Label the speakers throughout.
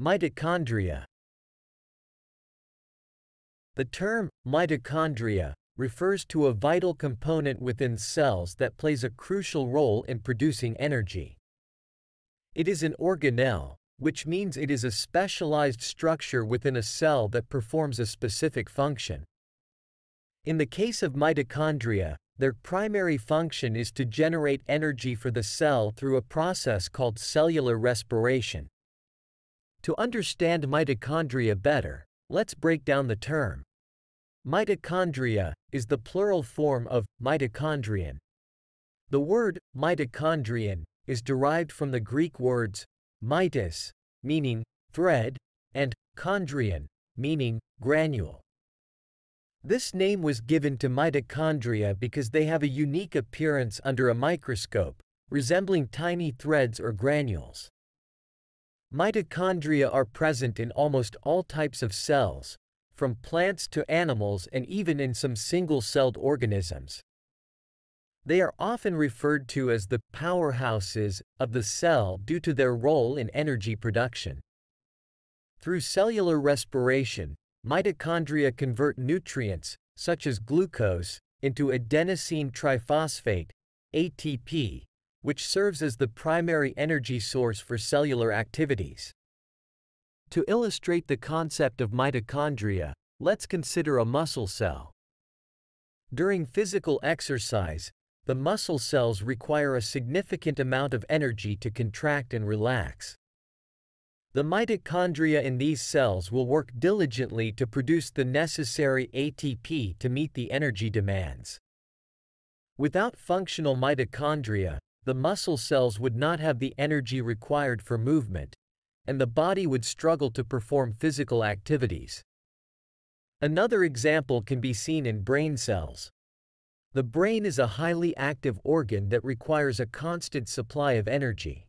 Speaker 1: Mitochondria The term mitochondria refers to a vital component within cells that plays a crucial role in producing energy. It is an organelle, which means it is a specialized structure within a cell that performs a specific function. In the case of mitochondria, their primary function is to generate energy for the cell through a process called cellular respiration. To understand mitochondria better, let's break down the term. Mitochondria is the plural form of mitochondrion. The word mitochondrion is derived from the Greek words mitos, meaning thread, and chondrion, meaning granule. This name was given to mitochondria because they have a unique appearance under a microscope, resembling tiny threads or granules. Mitochondria are present in almost all types of cells, from plants to animals and even in some single-celled organisms. They are often referred to as the powerhouses of the cell due to their role in energy production. Through cellular respiration, mitochondria convert nutrients, such as glucose, into adenosine triphosphate, ATP, which serves as the primary energy source for cellular activities. To illustrate the concept of mitochondria, let's consider a muscle cell. During physical exercise, the muscle cells require a significant amount of energy to contract and relax. The mitochondria in these cells will work diligently to produce the necessary ATP to meet the energy demands. Without functional mitochondria, the muscle cells would not have the energy required for movement, and the body would struggle to perform physical activities. Another example can be seen in brain cells. The brain is a highly active organ that requires a constant supply of energy.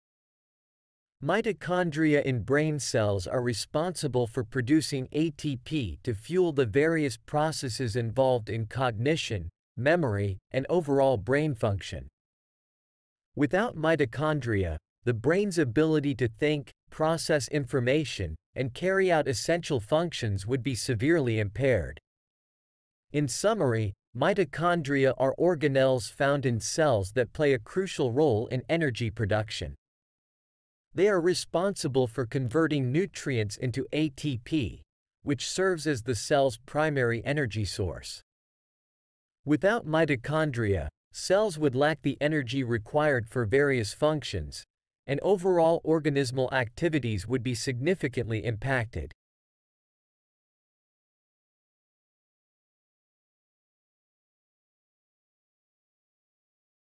Speaker 1: Mitochondria in brain cells are responsible for producing ATP to fuel the various processes involved in cognition, memory, and overall brain function. Without mitochondria, the brain's ability to think, process information, and carry out essential functions would be severely impaired. In summary, mitochondria are organelles found in cells that play a crucial role in energy production. They are responsible for converting nutrients into ATP, which serves as the cell's primary energy source. Without mitochondria, cells would lack the energy required for various functions, and overall organismal activities would be significantly impacted.